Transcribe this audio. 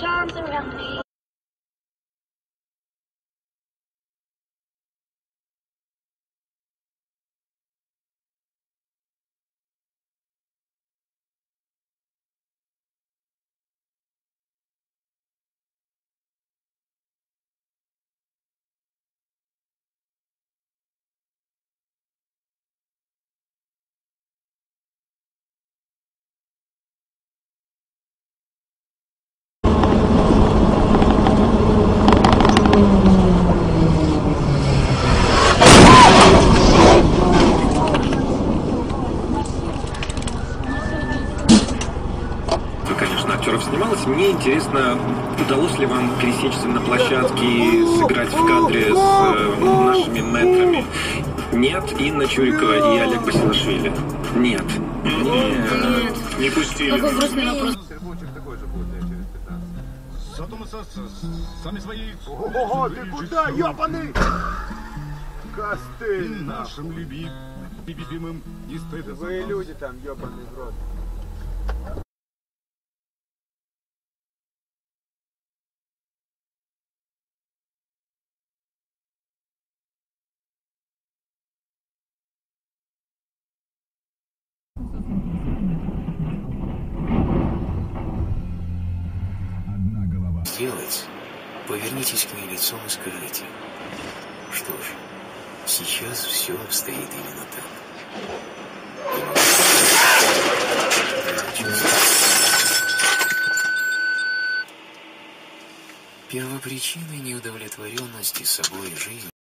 charms around me. Интересно, удалось ли вам пересечься на площадке и сыграть в кадре с э, нашими метрами? Нет, Инна Чурикова и Олег Басилашвили. Нет. Нет. Не пустили. Какой грустный вопрос. Зато сами свои... Ого, ты куда, ёбаный? И Костыль, нашим люби- любимым не стыдно. Вы люди там, ёбаный в рот. Сделать, повернитесь к ней лицом и скажите, что ж, сейчас все обстоит именно так. Первопричиной неудовлетворенности собой и жизнью